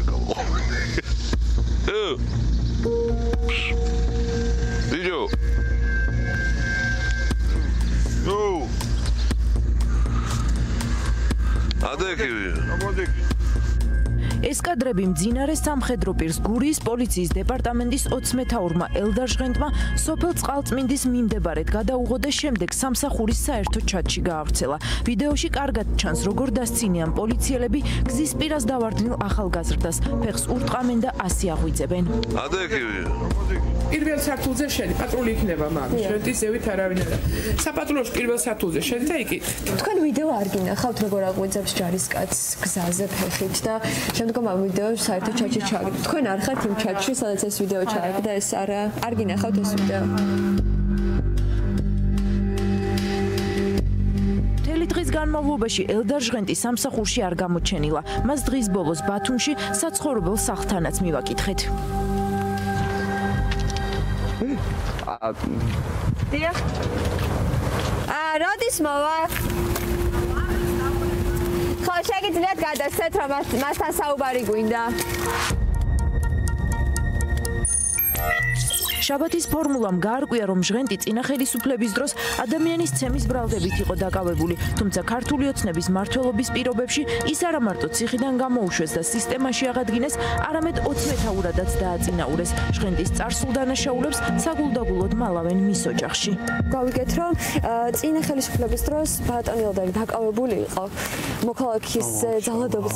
Vídeo. Two. Video. Go. Hadi ki. Hadi ki. ეს კადრები მძინარე სამხედრო პირს გურიის პოლიციის დეპარტამენტის 20 მეთაურმა ელდარ ჟღენტმა სოფელ წყალწმინდის მიმდებარედ გადაუღო და შემდეგ სამსახურის საერთო ჩატში გაავრცელა. ვიდეოში კარგად ჩანს როგორ დასცინიან პოლიციელები გზის პირას დავარდნილ ახალგაზრდას, ფეხს ურტყამენ და ასი აღვიძებენ. ადეკივი. პირველ სართულზე შედი, პატრული იქნება მაგ. შენთვის ზევით არავინ არა. საპატრულოში პირველ სართულზე შედი და იკითხეთ. თქვენ ვიდეო არ გინახავთ როგორ აღვიძებს ჯარისკაცს გზაზე ფეხით და შემდგომ ამ ვიდეოს საერთო ჩატში ჩააგდეთ. თქვენ არ ხართ იმ ჩატში, სადაც ეს ვიდეო ჩააგდა, ეს არა, არ გინახავთ ეს ვიდეო. დღის განმავლობაში ელდარ ჟღენტი სამსახურში არ გამოჩენილა. მას დღის ბოლოს ბათუმში საცხოვრებელ სახლთანაც მივაკითხეთ. დიახ. აა, როდის მოვა? შეგიძლიათ გადასცეთ, რომ მასთან საუბარი გვინდა. შაბათის ფორმულამ გაარკვია, რომ ჟღენტი წინა ხელისუფლების დროს ადამიანის ცემის ბრალდებით იყო დაკავებული, თუმცა ქართული ოცნების მართლობის პირობებში ის არა მარტო ციხიდან გამოუშვეს და სისტემაში აღადგინეს, არამედ 20 მეთაურადაც დააწინაურეს. ჟღენტის წარსულ დანაშაულებს საგულდაგულოდ მალავენ მის ოჯახში. გავიგეთ, რომ წინა ხელისუფლების დროს ბატონი ელდარი დაკავებული იყო მოქალაქის ძალადობის.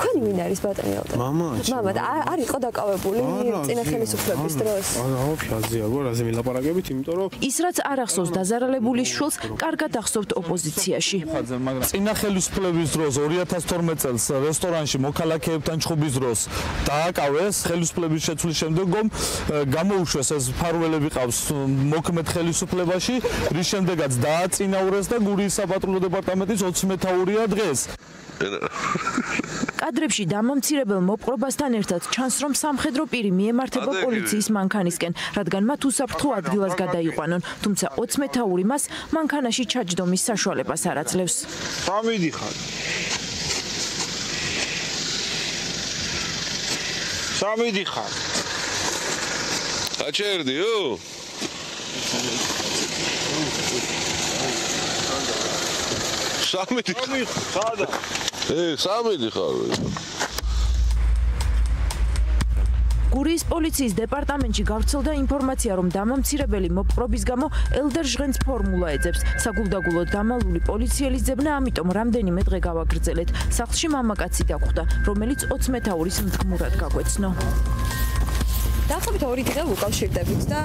თქვენი ვინ არის ბატონი ელდარი? მამა. მამა, არ იყო დაკავებული წინა ხელისუფლების დროს? ფიაზია გო რაზე მილაპარაკებით იმიტომ რომ ის რაც არ ახსოვს დაზარალებული შულს კარგად ახსოვთ ოპოზიციაში. წინა ხელისუფლების დროს 2012 წელს რესტორანში მოქალაქეებთან ჩხუბის დროს დააკავეს ხელისუფლების შეცვლის შემდეგ გომ გამოუშვეს ეს ფარველები ყავს მოქმედ ხელისუფლებაში რის შემდეგაც დააწინაურეს და გურიის საპატრულო დეპარტამენტის 20 მეთაურია დღეს კადრებში დამამცირებელ მოპყრობასთან ერთად ჩანს რომ სამხედრო პირი მიემართება პოლიციის მანქანისკენ, რადგან მათ უსაფრთხო ადგილას გადაიყვანონ, თუმცა 20 მეთაური მას მანქანაში ჩაჯდომის საშუალებას არ აძლევს. სამიდიხარ. სამიდიხარ. აჩერდიო? სამიდიხარ. სადა? ე, სამიდი ხარ. გურიის პოლიციის დეპარტამენტში გავრცელდა ინფორმაცია, რომ დამამცირებელი მოპყრობის გამო ელდერ ჟღენს ფორმულა ეძებს. საგულდაგულოდ დამალული პოლიციელის ძებნა, ამიტომ რამდენიმე დღე გავაგრძელეთ. სახლში მამაკაცი დახვდა, რომელიც 20 მეთაურის მდგმურად გაგვეცნო. დაახლოებით ორი დღე უკავშირდებით და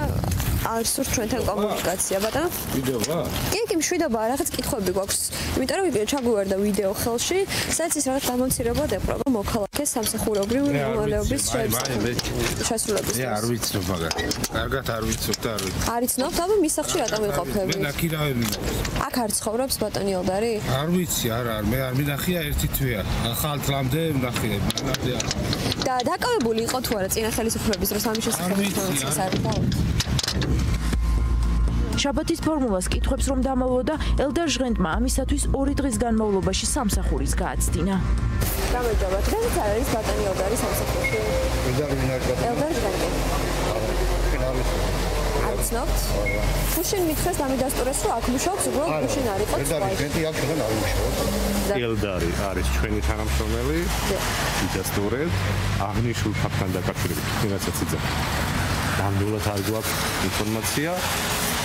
არ სურს ჩვენთან კომუნიკაცია, ბატონო? ვიდეოა? კი, კი, მშვიდობა, რაღაც კითხვები გვაქვს. იმიტომ რომ ჩაგვივარდა ვიდეო ხელში, სადაც ის რაღაც დამონცირებლად ეყრობა მოქალაქეს სამსახურობრივ მოვალეობის შესრულებას. მე არ ვიცნობ მაგას. კარგად არ ვიცნობ და არ ვიცნობ. არ იცნობ, აბა მის სახში რატომ ვიყოფები? მე ნაკირავები. აქ არ ცხოვრობს ბატონი ელდარი? არ ვიცი, არა, მე არ მინახია ერთი თვეა. ახალ თლამდე ვნახე, მანამდე არ. და დაკავებული იყო თუ არა წინა ხელისუფლების დროს ამის შესახებ არ აქვს? შაბათის ფორმულას კითხებს რომ დამალვოდა ელდარ ჟღენტმა ამისათვის ორი დღის განმავლობაში სამსახურის გააცდინა. გამარჯობა, დღეს არის ბატონი ელდარი სამსახურში. ელდარი ვინ არის ბატონი? ელდარ ჟღენტი. ცნობთ? ფუშინ მითხეს დამიდასტურეს რომ აქ მუშაობს, უბრალოდ ფუშინ არ იყო. ელდარი ჟღენტი აქ შეგან არ მუშაობს. ელდარი არის ჩვენი თანამშრომელი. დიდასტურეთ აღნიშნულ ფაქტთან დაკავშირებით, ვიღაცაც იძლევა. ნამდვილად არ გვაქვს ინფორმაცია.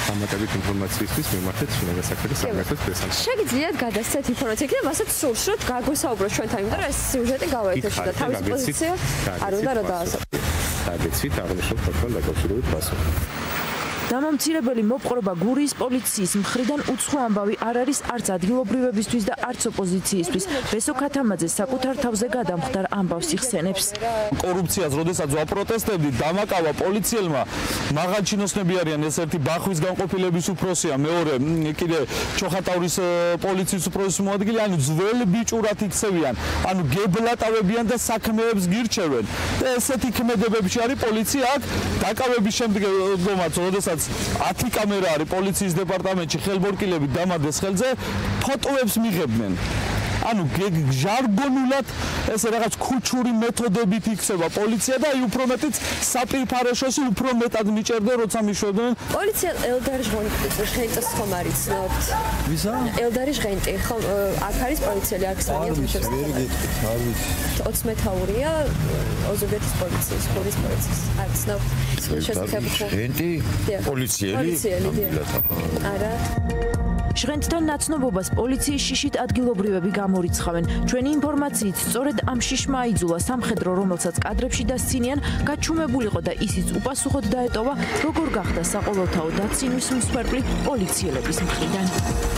დამატებით ინფორმაციისთვის მიმართეთ შინაგან საქმეთა სამინისტროს პრესას. შეგიძლიათ გადასცეთ ინფორმაცია, კიდევ ასაც სურს, რომ გაგვესაუბროთ ჩვენთან, იმიტომ რომ ეს სიუჟეტი გავაეთეში და თავის პოზიცია არ უნდა რა დაასახელოს. დაგეცით აღნიშნულ ფაქტთან დაკავშირებით პასუხი. დამამცირებელი მოპყრობა გურიის პოლიციის მხრიდან უცხო ამბავი არ არის არც ადგილობრივებისთვის და არც ოპოზიციისთვის. ბესო ქათამაძე საკუთარ თავზე გადამხდარ ამბავს იხსენებს. კორუფციას, როდესაც ვაპროტესტებდი, დამაკავა პოლიციელმა. მაღალჩინოსნები არიან. ეს ერთი ბახვის განყოფილების უფროსია, მეორე კიდე ჩოხატავრის პოლიციის უფროსის მოადგილე, ანუ ძველ ბიჭურად იქცევიან, ანუ გებლატავებიან და საქმეებს გირჩევენ. და ესეთი ქმედებებში არის პოლიცია აქ დაკავების შემდგომაც, როდესაც 10 კამერა არის პოლიციის დეპარტამენტში ხელბორკილები დამადეს ხელზე ფოტოებს მიღებდნენ ანუ ჟარგონულად ესე რაღაც ქუჩური მეთოდებით იქცება პოლიცია და აი უფრო მეტიც საპირფარეშოში უფრო მეტად მიჭერდა როცა მიშვებდნენ პოლიცია ელდარ ჟღენტს ხომ არის ცნობთ ვისა? ელდარ ჟღენტი ხომ აქ არის პოლიციელი აქ სანიათ მიშვებს ვერ გეტყვით არ ვიცი. 20 მეთაურია ოზურგეთის პოლიციის ხურის პოლიციის. არ ცნობთ შესაძლოა ჟენტი პოლიციელი? პოლიციელი არა ჟღენთთან ნაცნობობას პოლიციის შიშით ადგილობრივები გამორიცხავენ. ჩვენი ინფორმაციით, სწორედ ამ შიშმა აიძულა სამხედრო, რომელსაც კადრებში დასცინიან, გაჩუმებულიყო და ისიც უპასუხოდ დაეტოვა, როგორ გახდა საყოველთაო დაცინვის მსხვერპლი პოლიციელების მხრიდან.